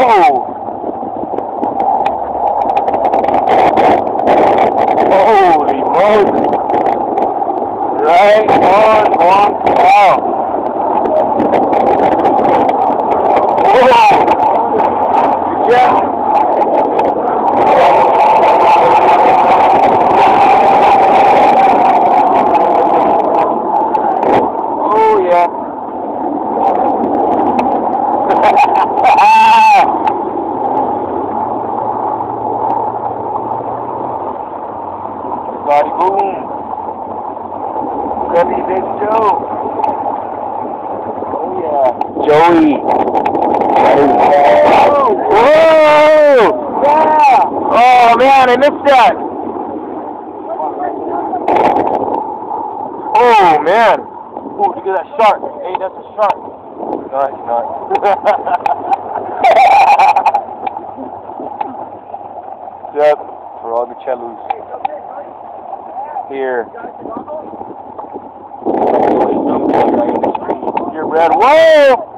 Whoa! Holy moly! Right on. Whoa! Yeah. Oh yeah. Body boom. Grubby Big Joe. Oh yeah. Joey. Whoa! Whoa! Yeah! Oh man, I missed that. Oh man. Ooh, look at that shark. Hey, that's a shark. It's not. yep, for all the cellos. Here. Here, Brad. Whoa!